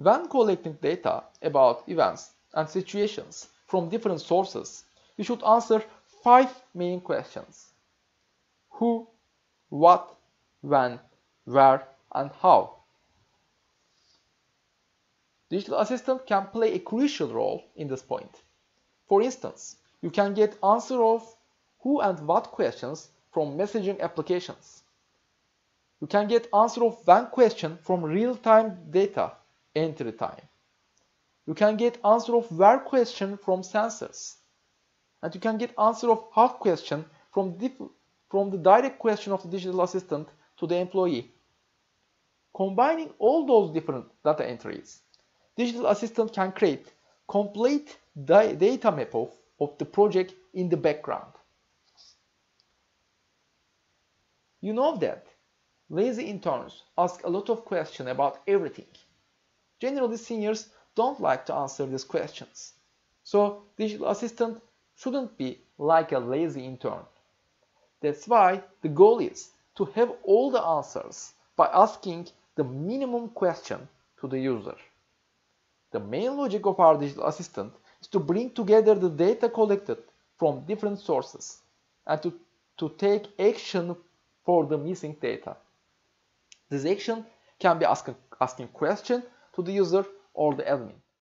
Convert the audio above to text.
When collecting data about events and situations from different sources, you should answer five main questions. Who, what, when, where, and how. Digital assistant can play a crucial role in this point. For instance, you can get answer of who and what questions from messaging applications. You can get answer of when question from real-time data entry time. You can get answer of where question from sensors. And you can get answer of how question from, from the direct question of the digital assistant to the employee. Combining all those different data entries, digital assistant can create complete data map of, of the project in the background. You know that lazy interns ask a lot of questions about everything. Generally, seniors don't like to answer these questions. So, digital assistant shouldn't be like a lazy intern. That's why the goal is to have all the answers by asking the minimum question to the user. The main logic of our digital assistant is to bring together the data collected from different sources and to, to take action for the missing data. This action can be asking, asking question to the user or the admin.